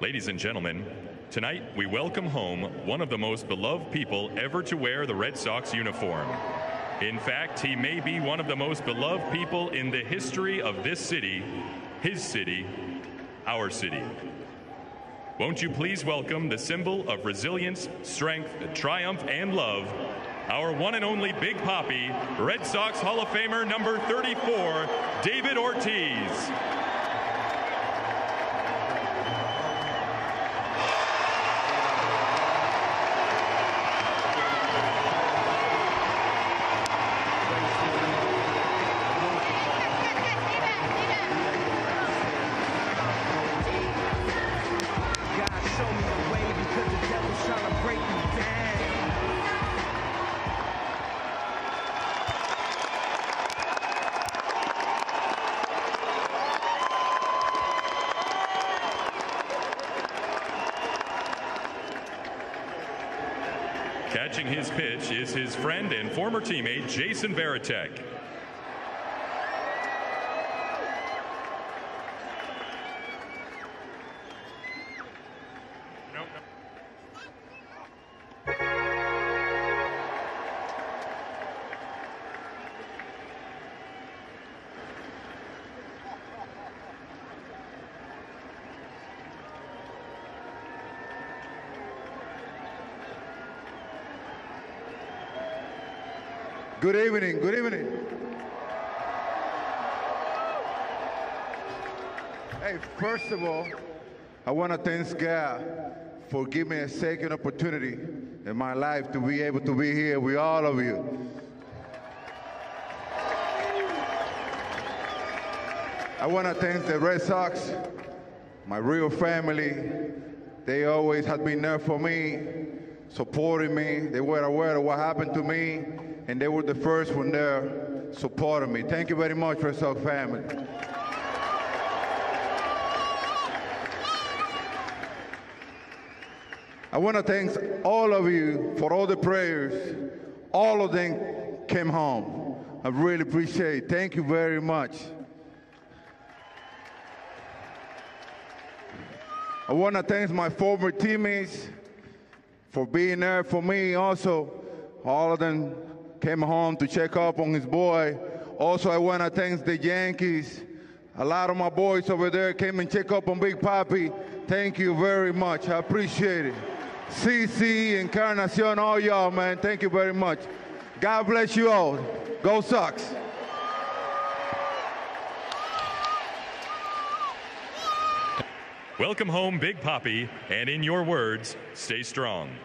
Ladies and gentlemen, tonight we welcome home one of the most beloved people ever to wear the Red Sox uniform. In fact, he may be one of the most beloved people in the history of this city, his city, our city. Won't you please welcome the symbol of resilience, strength, triumph, and love, our one and only Big Papi, Red Sox Hall of Famer number 34, David Ortiz. Catching his pitch is his friend and former teammate Jason Varitek. Good evening, good evening. Hey, first of all, I want to thank God for giving me a second opportunity in my life to be able to be here with all of you. I want to thank the Red Sox, my real family. They always have been there for me, supporting me. They were aware of what happened to me, and they were the first one there supporting me. Thank you very much, Red Sox family. I want to thank all of you for all the prayers. All of them came home. I really appreciate it. Thank you very much. I want to thank my former teammates for being there for me. Also, all of them came home to check up on his boy. Also, I want to thank the Yankees. A lot of my boys over there came and check up on Big Papi. Thank you very much. I appreciate it. CC, Encarnacion, all y'all, man. Thank you very much. God bless you all. Go Sox. Welcome home, Big Papi, and in your words, stay strong.